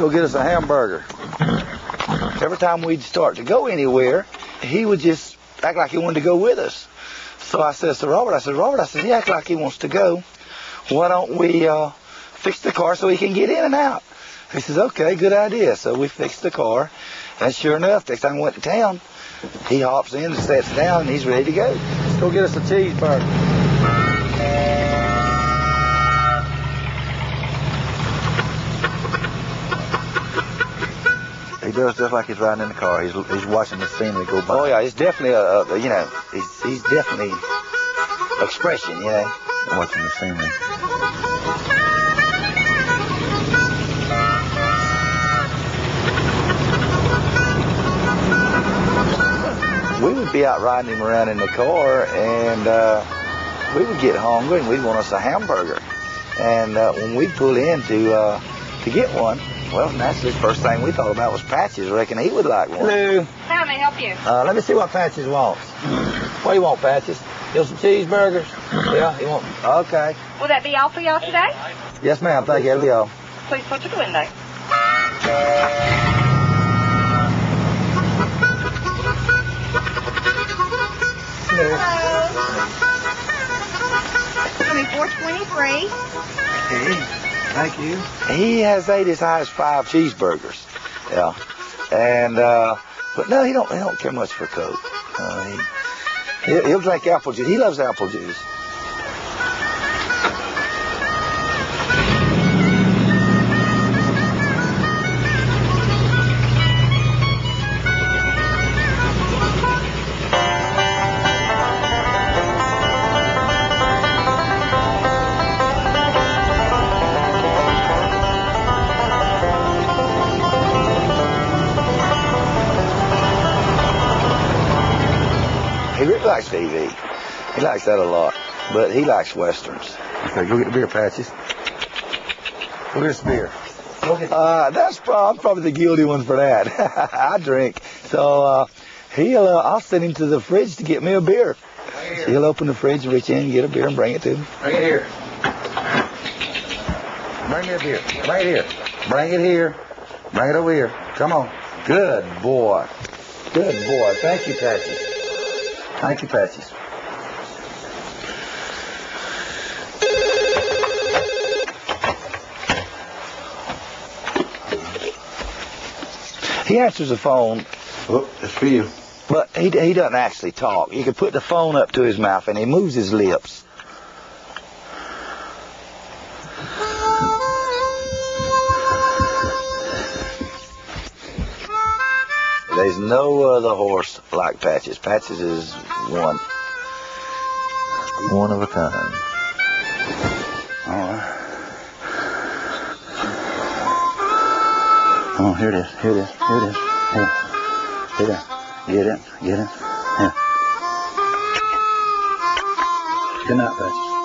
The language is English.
go get us a hamburger. Every time we'd start to go anywhere, he would just act like he wanted to go with us. So I says to Robert, I said, Robert, I said, he acts like he wants to go. Why don't we uh, fix the car so he can get in and out? He says, okay, good idea. So we fixed the car. And sure enough, next time we went to town, he hops in and sits down and he's ready to go. Let's go get us a cheeseburger. He does just like he's riding in the car. He's, he's watching the scenery go by. Oh yeah, he's definitely a, a you know, he's, he's definitely expression, you know. Watching the scenery. We would be out riding him around in the car, and uh, we would get hungry, and we'd want us a hamburger. And uh, when we pull in to uh, to get one, well, naturally, the first thing we thought about was Patches. I reckon he would like one. Hello. How may I help you? Uh, let me see what Patches wants. What do you want, Patches? You want some cheeseburgers? Yeah, you want? Okay. Will that be all for y'all today? Yes, ma'am. Thank you. That'll be all. Please go to the window. I mean, 423. Hey, thank you. He has ate as high as five cheeseburgers. Yeah. And, uh, but no, he don't, he don't care much for Coke. Uh, he, he'll, drink apple juice. He loves apple juice. Likes TV. He likes that a lot. But he likes westerns. Okay, go get the beer patches. Go get us beer. Uh, that's prob- I'm probably the guilty one for that. I drink. So uh, he'll uh, I'll send him to the fridge to get me a beer. So he'll open the fridge, and reach in, and get a beer, and bring it to me. Bring it here. Bring me a beer. Bring it here. Bring it here. Bring it over here. Come on. Good boy. Good boy. Thank you, Patches. Thank you, Patches. He answers the phone. Oh, it's for you. But he, he doesn't actually talk. You can put the phone up to his mouth and he moves his lips. There's no other horse like Patches. Patches is one. One of a kind. Come on, here it is. Here it is. Here it is. Here. Here it. Get it. Get it. Here. Good night, Patches.